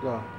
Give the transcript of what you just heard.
对吧？